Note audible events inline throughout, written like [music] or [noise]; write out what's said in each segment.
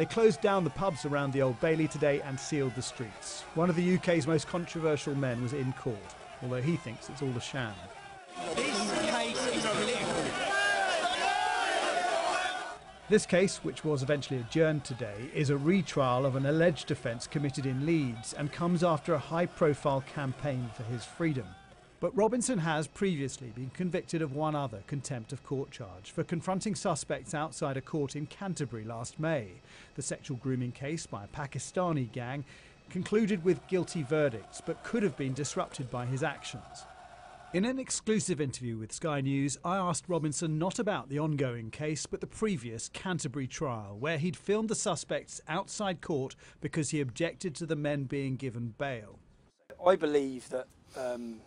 They closed down the pubs around the Old Bailey today and sealed the streets. One of the UK's most controversial men was in court, although he thinks it's all a sham. This case is political. This case, which was eventually adjourned today, is a retrial of an alleged offence committed in Leeds and comes after a high profile campaign for his freedom. But Robinson has previously been convicted of one other contempt of court charge for confronting suspects outside a court in Canterbury last May. The sexual grooming case by a Pakistani gang concluded with guilty verdicts but could have been disrupted by his actions. In an exclusive interview with Sky News, I asked Robinson not about the ongoing case, but the previous Canterbury trial, where he'd filmed the suspects outside court because he objected to the men being given bail. I believe that um,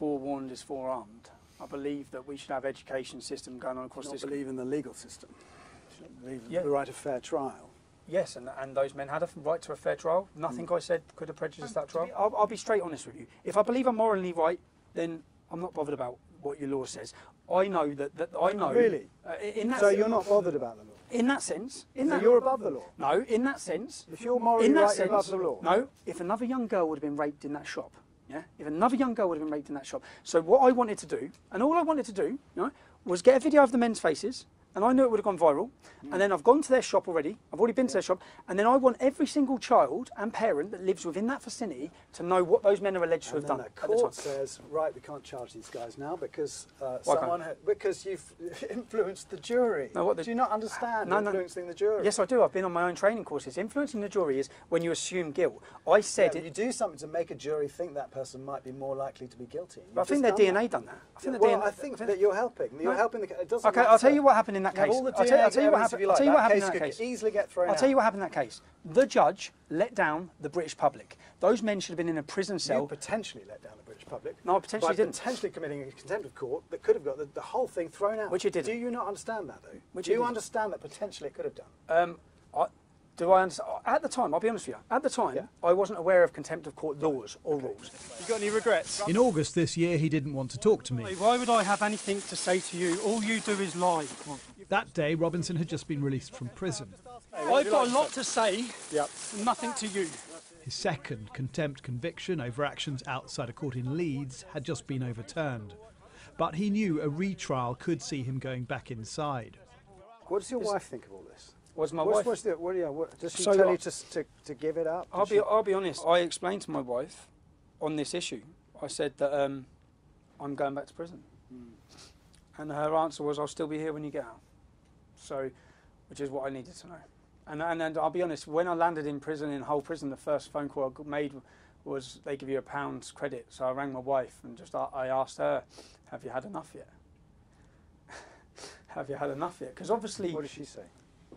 forewarned is forearmed. I believe that we should have education system going on across not this. believe in the legal system. Believe in Yeah. the right of fair trial. Yes, and, and those men had a right to a fair trial. Nothing I said could have prejudiced that trial. I'll, I'll be straight honest with you. If I believe I'm morally right, then I'm not bothered about what your law says. I know that, that I know. Really? Uh, in that So sen- you're not bothered about the law. in that sense. In So that you're above the law. No, in that sense. If you're morally in that right, sense, you're above the law. No, if another young girl would have been raped in that shop, yeah, if another young girl would have been raped in that shop. So what I wanted to do, and all I wanted to do, you know, was get a video of the men's faces, and I knew it would have gone viral. Mm. And then I've gone to their shop already. I've already been to their shop, and then I want every single child and parent that lives within that vicinity to know what those men are alleged to have done the the court time. says, right, we can't charge these guys now because uh, someone ha- because you've [laughs] influenced the jury. No, what the- Do you not understand No, no. influencing the jury? Yes, I do. I've been on my own training courses. Influencing the jury is when you assume guilt. I said but it. you do something to make a jury think that person might be more likely to be guilty. I think their done DNA that. done that. I Yeah, think their well, DNA I think that you're helping. You're No. helping. The, it doesn't Okay, I'll tell you what happened in that case. all the I'll tell, I'll tell you what happened. you I'll tell you what happened in that case. easily get thrown I'll tell you what happened in that case. The judge let down the British public. Those men should have been in a prison You cell. potentially let down the British public. No, I potentially by didn't. potentially committing a contempt of court that could have got the, the whole thing thrown out. Which it didn't. Do you not understand that though? Which Do it you didn't. understand that potentially it could have done? Um, I, do I understand? At the time, I'll be honest with you. At the time, Yeah. I wasn't aware of contempt of court laws or rules. You got any regrets? In August this year, he didn't want to talk to me. Why would I have anything to say to you? All you do is lie. That day, Robinson had just been released from prison. I've got a lot to say, Yep. nothing to you. His second contempt conviction over actions outside a court in Leeds had just been overturned. But he knew a retrial could see him going back inside. What does your wife think of all this? Was my What's, wife? what's the, what, yeah, what, does she So, tell you to, to, to give it up? I'll Does be, she- I'll be honest. I explained to my wife on this issue. I said that um, I'm going back to prison, and her answer was, "I'll still be here when you get out." So, which is what I needed to know. And, and and I'll be honest. When I landed in prison in Hull prison, the first phone call I made was they give you a pound's credit. So I rang my wife and just I asked her, "Have you had enough yet? [laughs] Have you had enough yet?" Because obviously, What did she say?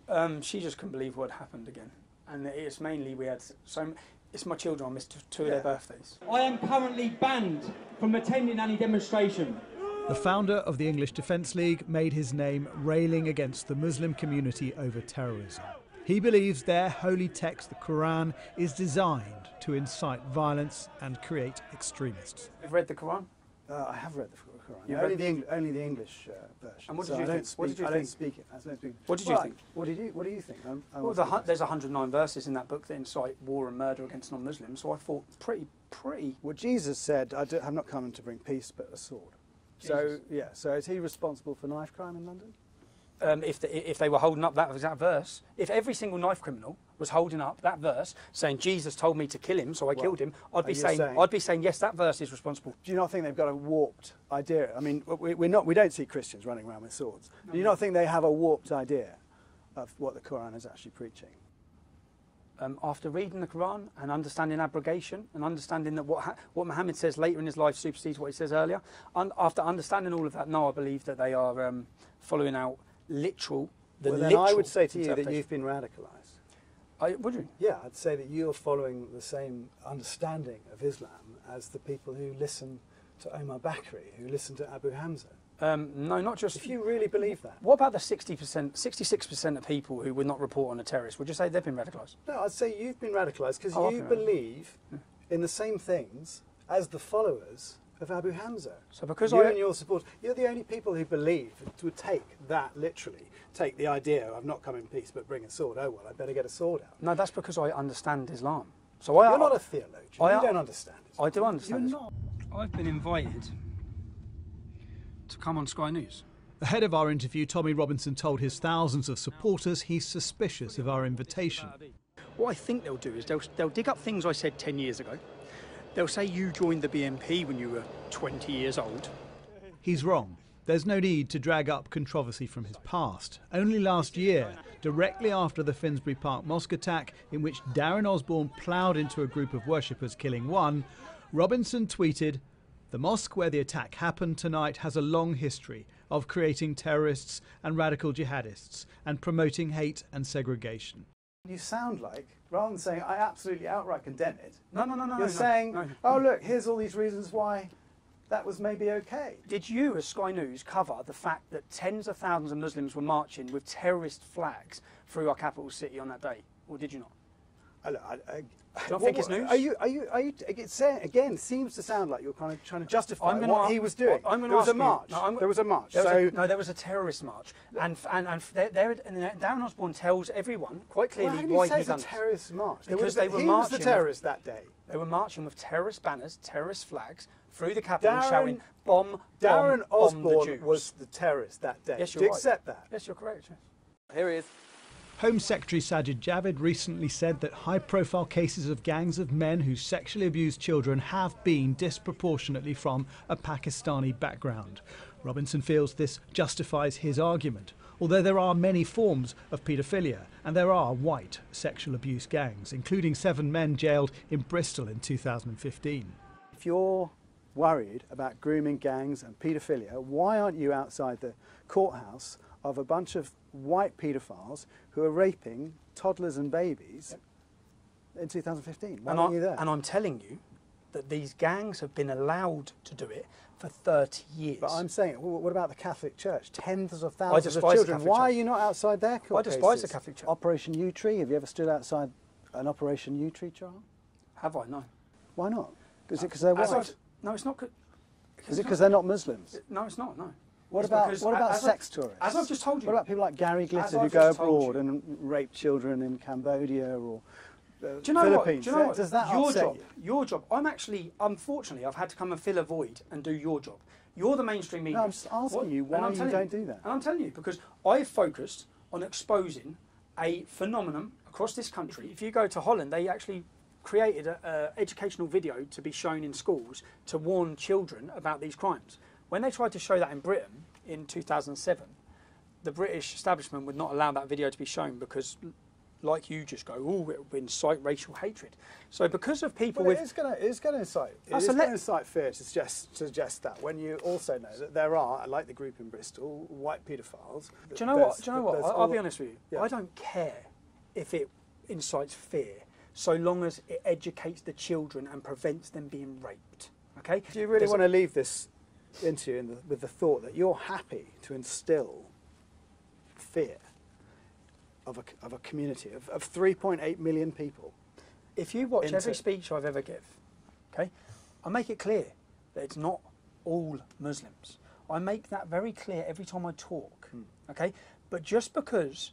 um, she just couldn't believe what happened again. And it's mainly we had so. It's my children. I missed two of Yeah. their birthdays. I am currently banned from attending any demonstration. The founder of the English Defence League made his name railing against the Muslim community over terrorism. He believes their holy text, the Quran, is designed to incite violence and create extremists. You've read the Quran? Uh, I have read the Quran. You only, read the Eng- only the English uh, version. And what so did you I think? Speak, What did you I think? don't speak it. I don't speak. What did you Well, think? What did you What do you think? I'm, I Well, the, to hu- there's 109 verses in that book that incite war and murder against non-Muslims. So I thought pretty, pretty. Well, Jesus said, "I do, have not come to bring peace, but a sword." So yeah. So is he responsible for knife crime in London? Um, if, the, if they were holding up that verse, if every single knife criminal was holding up that verse saying Jesus told me to kill him, so I Well, killed him, I'd be saying, saying- I'd be saying yes, that verse is responsible. Do you not think they've got a warped idea? I mean, we, we're not. We don't see Christians running around with swords. Do you not think they have a warped idea of what the Quran is actually preaching? Um, after reading the Quran and understanding abrogation and understanding that what, what Muhammad says later in his life supersedes what he says earlier, un- after understanding all of that, now I believe that they are um, following out literal, the well, then literal I would say to you that you've been radicalised. I, would you? Yeah, I'd say that you're following the same understanding of Islam as the people who listen to Omar Bakri, who listen to Abu Hamza. Um, no, not just. If you really believe that, What about the 60%, 66% of people who would not report on a terrorist? Would you say they've been radicalised? no, I'd say you've been radicalised because Oh, you okay. believe in the same things as the followers of Abu Hamza. So because you I- and your support, you're the only people who believe would take that literally, take the idea of not come in peace but bring a sword. Oh well, I better get a sword out. No, that's because I understand Islam. So I, You're not a theologian. I- you don't understand it. I do understand. You're Islam. not. I've been invited to come on Sky News. Ahead of our interview, Tommy Robinson told his thousands of supporters he's suspicious of our invitation. What I think they'll do is they'll, they'll dig up things I said 10 years ago. They'll say you joined the BNP when you were 20 years old. He's wrong. There's no need to drag up controversy from his past. Only last year, directly after the Finsbury Park mosque attack, in which Darren Osborne ploughed into a group of worshippers, killing one, Robinson tweeted, The mosque where the attack happened tonight has a long history of creating terrorists and radical jihadists and promoting hate and segregation. You sound like, rather than saying I absolutely outright condemn it, No, no, no, no. you're no, saying, no. oh look, here's all these reasons why that was maybe okay. Did you, as Sky News, cover the fact that tens of thousands of Muslims were marching with terrorist flags through our capital city on that day? Or did you not? I, I, I, Do you not think it's news? Are you? Are you? Are you? It's saying again. Seems to sound like you're kind of trying to justify I'm what a- he was doing. I'm gonna there was ask a you- march. no, I'm- there was a march. There was so a, no, there was a terrorist march, and and and there, there, and Darren Osborne tells everyone quite well, clearly how do you why say he it's a done. it. terrorist march? Because was- they were he was marching the terrorist that day. They were marching with terrorist banners, terrorist flags through the capital, Darren- shouting "Bomb, Darren bomb, bomb the Osborne Jews." was the terrorist that day. Yes, you're you right. accept that? Yes, you're correct. yes. Here he is. Home Secretary Sajid Javid recently said that high profile cases of gangs of men who sexually abuse children have been disproportionately from a Pakistani background. Robinson feels this justifies his argument, although there are many forms of paedophilia and there are white sexual abuse gangs, including seven men jailed in Bristol in 2015. If you're worried about grooming gangs and paedophilia, why aren't you outside the courthouse of a bunch of white paedophiles who are raping toddlers and babies in 2015? Why And, aren't I, you there? and I'm telling you that these gangs have been allowed to do it for 30 years. But I'm saying, what about the Catholic Church? Tens of thousands of children. Why are you not outside their court I despise the? Catholic Church. Operation Yewtree. Have you ever stood outside an Operation Yewtree trial? Have I? No. Why not? Is it uh, because they're white? No, it's not. Is it because they're not Muslims? Uh, no, it's not. No. What It's about what about sex tourists? As I've just told you. What about people like Gary Glitter who go abroad you. and rape children in Cambodia or uh, Do you know what? Philippines? Do you know what? Does that your job? you? Your job. I'm actually, unfortunately, I've had to come and fill a void and do your job. You're the mainstream media. No, I'm just asking you why I'm you don't do that. And I'm telling you because I've focused on exposing a phenomenon across this country. If you go to Holland, they actually created an educational video to be shown in schools to warn children about these crimes. When they tried to show that in Britain in 2007, the British establishment would not allow that video to be shown because, like you just go, oh, it will incite racial hatred. So because of people Well, with it is going to it's going to incite it is going to incite fear to suggest suggest that when you also know that there are like the group in Bristol white paedophiles. Do you know what? Do you know what? I- all I'll be honest with you. Yeah. I don't care if it incites fear, so long as it educates the children and prevents them being raped. Okay? Do you really want to leave this into in the, with the thought that you're happy to instill fear of a, of a community of, of 3.8 million people? If you watch into- every speech I've ever give, okay, I make it clear that it's not all Muslims. I make that very clear every time I talk. Hmm. Okay? But just because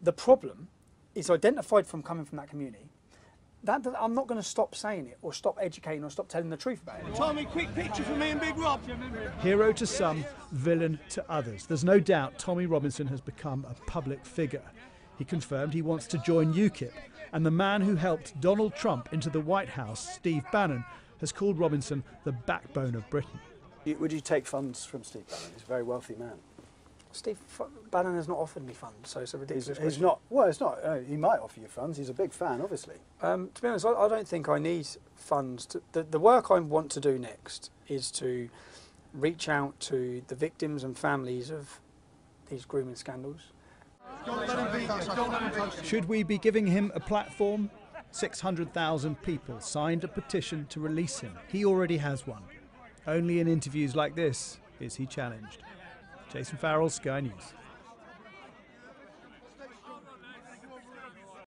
the problem is identified from coming from that community, that, that- I'm not going to stop saying it or stop educating or stop telling the truth about it. Tommy, quick picture for me and Big Rob. Hero to some, villain to others. There's no doubt Tommy Robinson has become a public figure. He confirmed he wants to join UKIP, and the man who helped Donald Trump into the White House, Steve Bannon, has called Robinson the backbone of Britain. Would you take funds from Steve Bannon? He's a very wealthy man. Steve F- Bannon has not offered me funds, so it's a ridiculous he's question. not. Well, it's not. Uh, he might offer you funds. He's a big fan, obviously. Um, to be honest, I, I don't think I need funds. To, the, the work I want to do next is to reach out to the victims and families of these grooming scandals. Should we be giving him a platform? 600,000 people signed a petition to release him. He already has one. Only in interviews like this is he challenged. Jason Farrell, Sky News.